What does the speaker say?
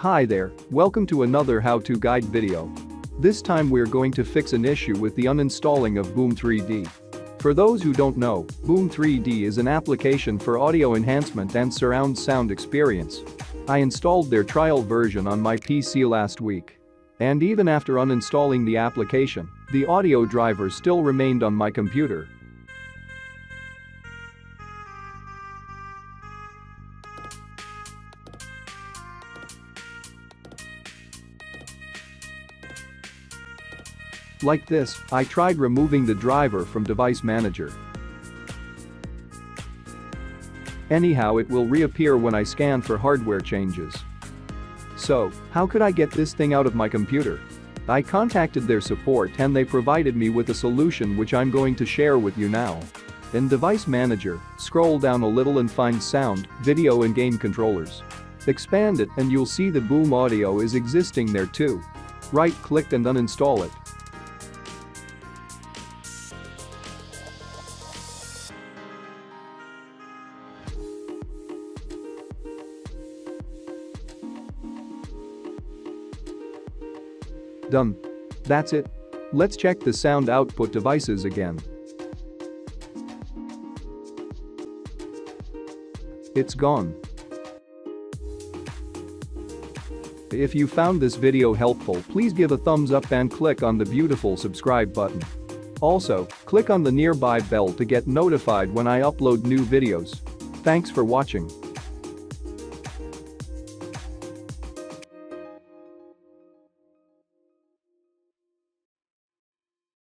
Hi there, welcome to another how-to guide video. This time we're going to fix an issue with the uninstalling of Boom 3D. For those who don't know, Boom 3D is an application for audio enhancement and surround sound experience. I installed their trial version on my PC last week. And even after uninstalling the application, the audio driver still remained on my computer. Like this, I tried removing the driver from Device Manager. Anyhow it will reappear when I scan for hardware changes. So, how could I get this thing out of my computer? I contacted their support and they provided me with a solution which I'm going to share with you now. In Device Manager, scroll down a little and find Sound, Video and Game Controllers. Expand it and you'll see the Boom Audio is existing there too. Right-click and uninstall it. Done. That's it. Let's check the sound output devices again. It's gone. If you found this video helpful please give a thumbs up and click on the beautiful subscribe button. Also, click on the nearby bell to get notified when I upload new videos. Thanks for watching.